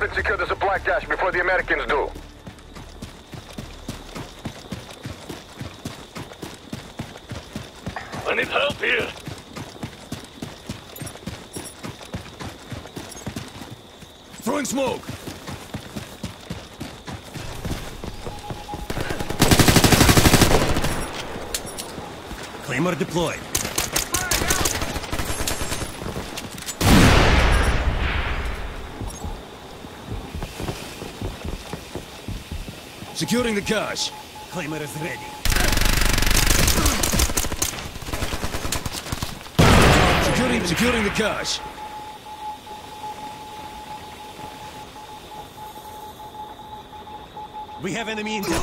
up and secure the supply cache before the Americans do. I need help here. Throwing smoke! Claymore deployed. Securing the cache. Claymore is ready. Securing, securing the cache. We have enemy intel.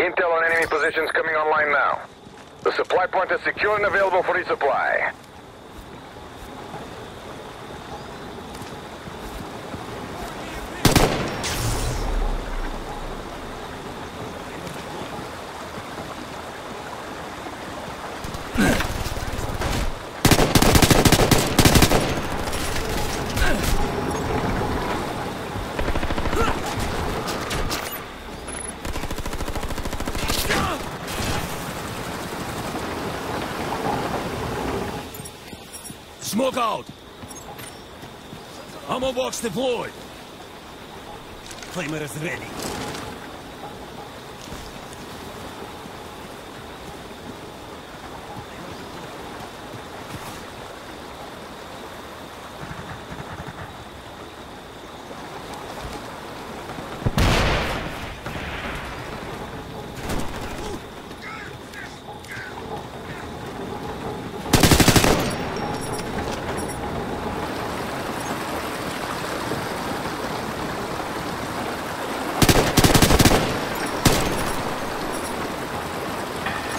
Intel on enemy positions coming online now. The supply point is secure and available for resupply. Smoke out! Ammo box deployed! Claymore is ready.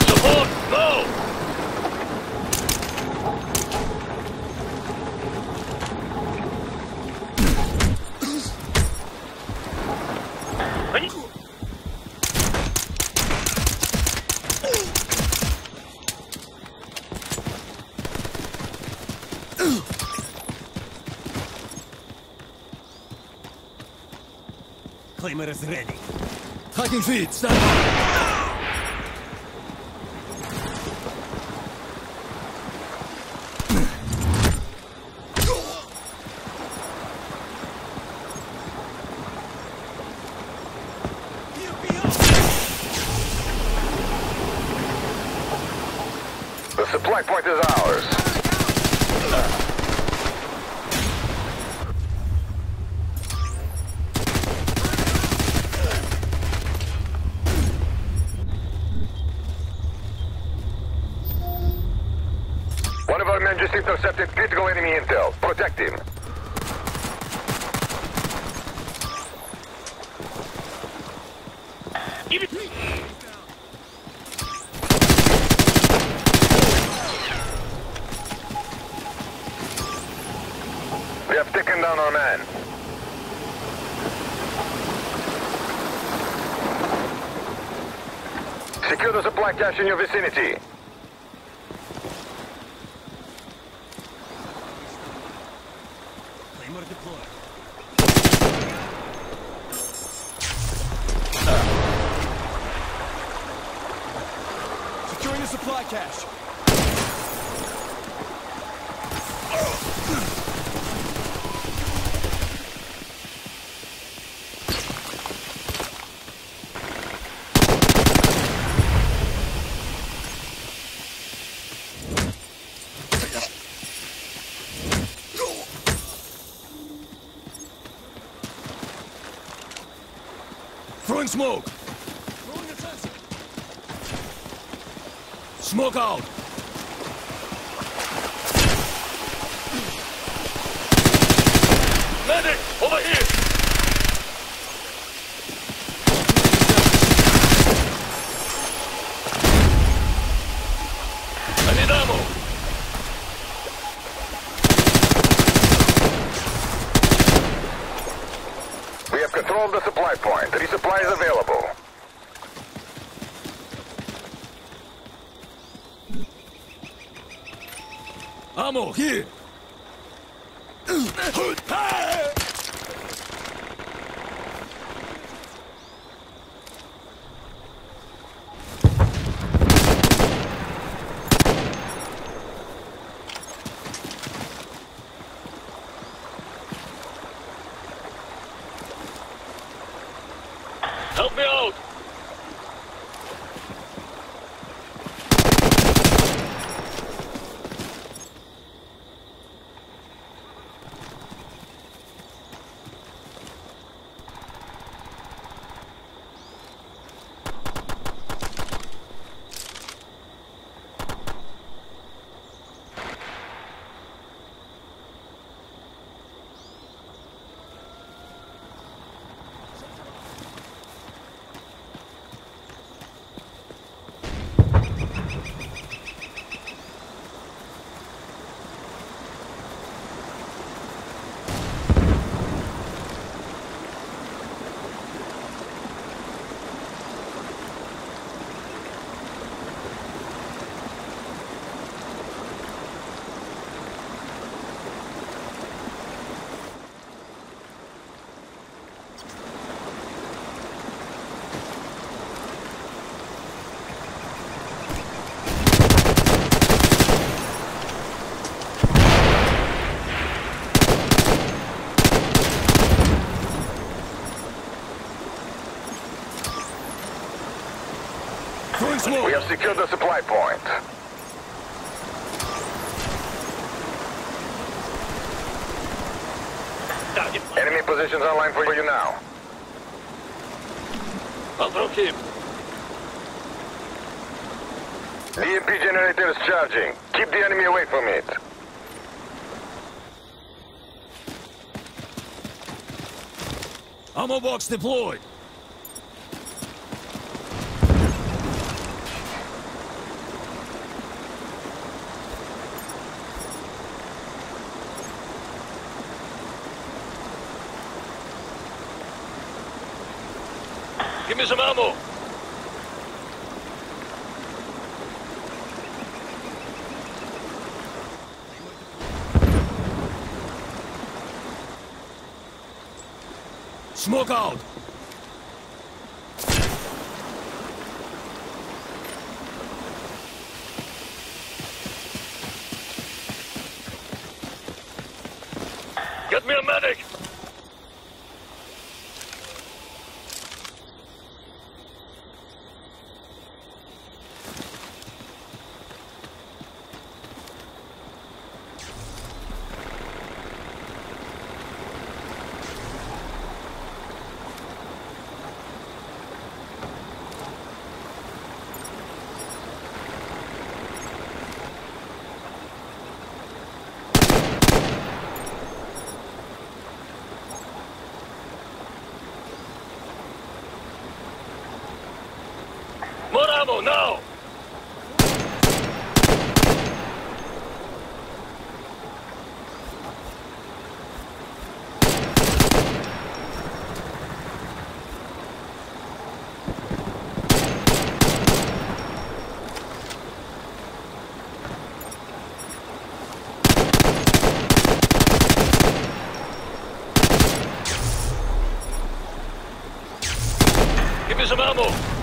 Support, no! Claymore is ready. Taking feet, stand by! The supply point is ours. One of our men just intercepted critical enemy intel. Protect him. Give it We have taken down our man. Cache in your vicinity. Claymore. Securing the supply cache. Throwing smoke. Smoke out. Medic, over here! I need ammo! We have control of the supply point. The resupply is available. Ammo here. Help me out! We have secured the supply point. Enemy positions online for you now. I'll drop him. The EMP generator is charging. Keep the enemy away from it. Ammo box deployed. Give me some ammo. Smoke out. Get me a medic. Now. Give me some ammo.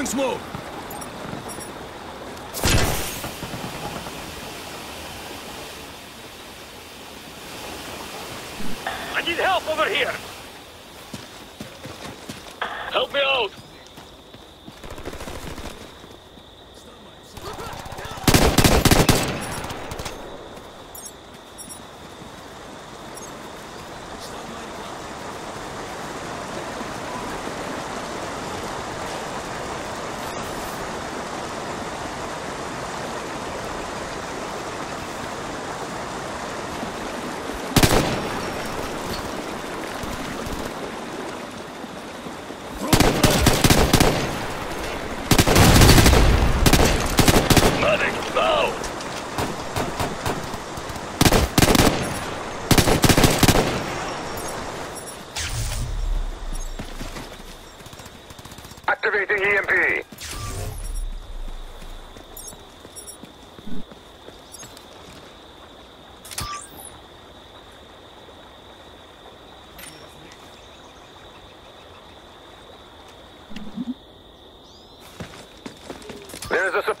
Throwing smoke. I need help over here. Help me out. Medic, now. Activating EMP.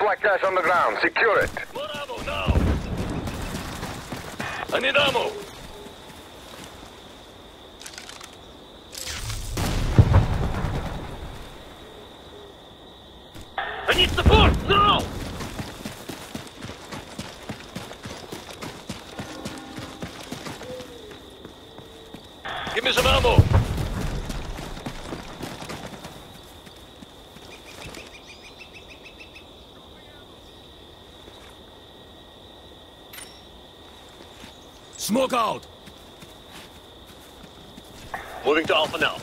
Supply cache on the ground. Secure it. More ammo now. I need ammo. I need support now. Give me some ammo. Smoke out! Moving to Alpha now.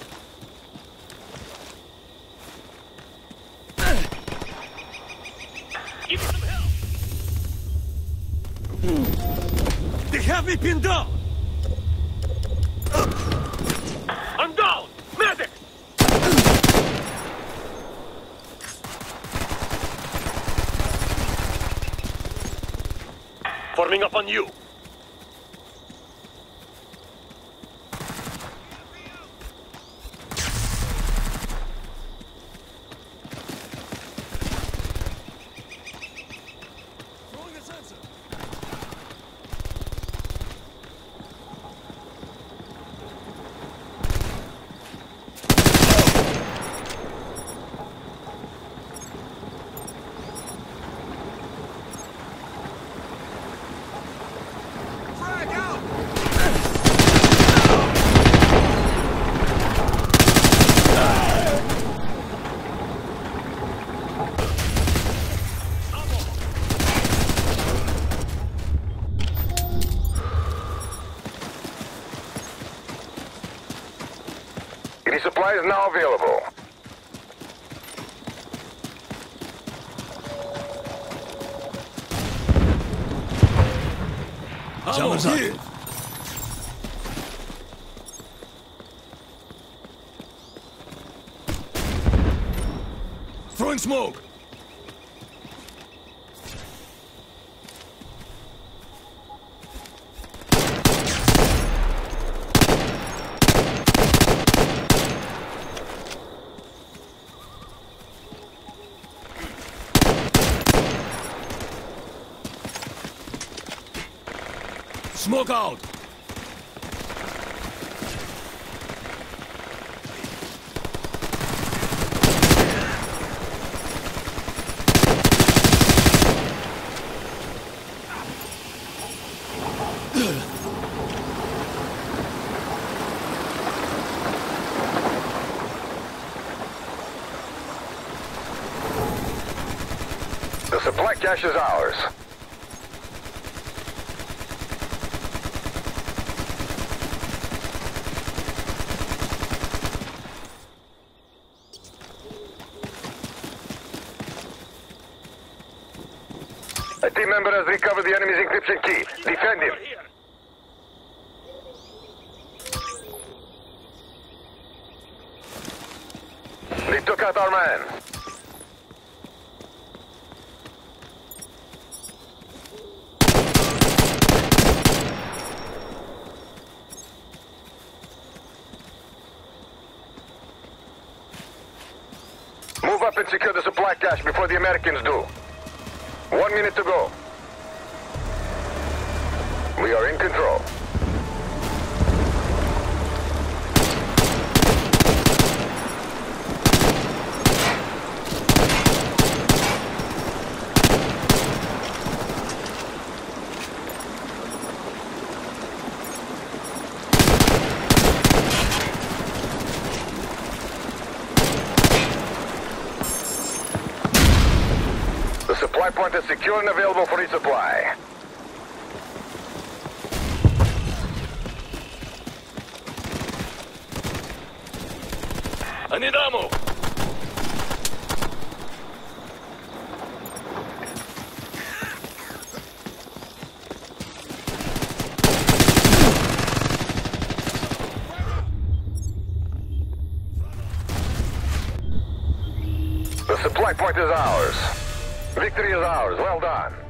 Give me some help. They have me pinned down! I'm down. Medic. Forming up on you. Throwing a sensor! Frag out! Any supplies now available. Jammers here! Oh, Throwing smoke! Smoke out! The supply cache is ours. Member has recovered the enemy's encryption key. Defend him. They took out our man. Move up and secure the supply cache before the Americans do. One minute to go. We are in control. The supply point is secure and available for resupply. I need ammo. The supply point is ours. Victory is ours. Well done.